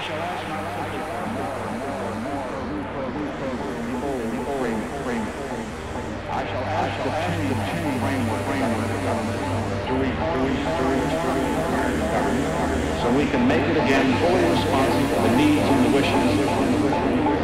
so we can make it again fully responsive to the needs and the wishes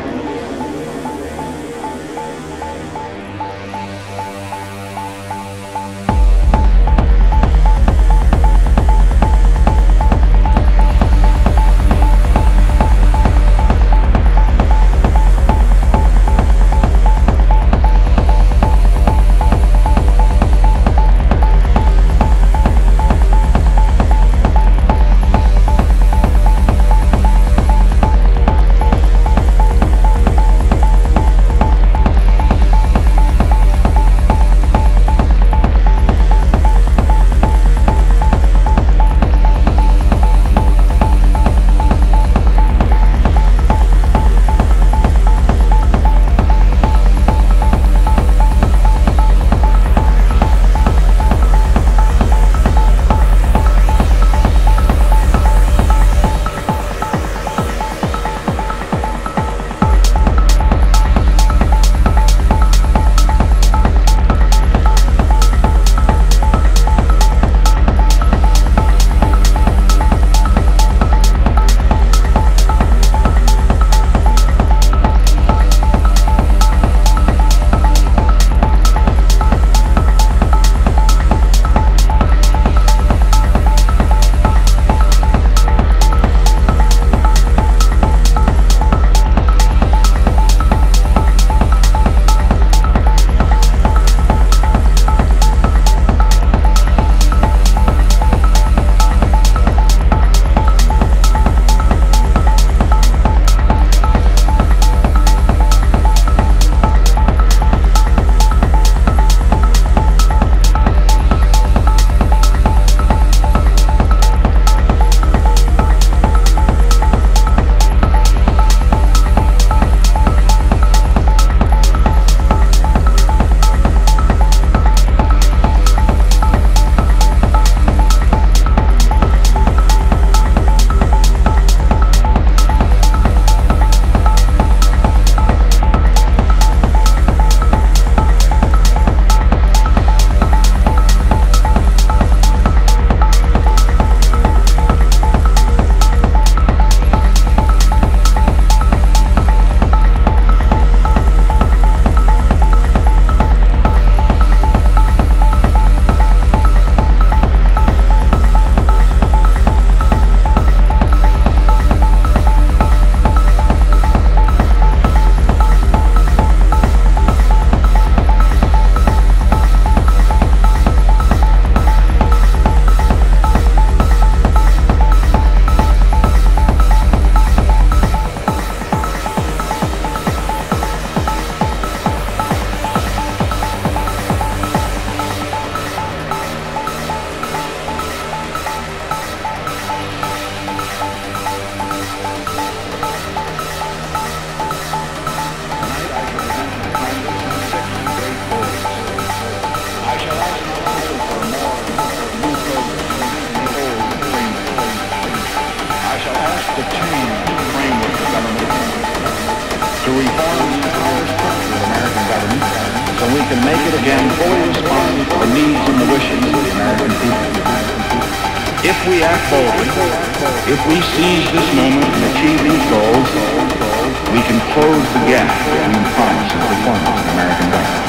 can make it again fully responsive to the needs and the wishes of the American people. If we act boldly, if we seize this moment and achieve these goals, we can close the gap between promise and performance in American government.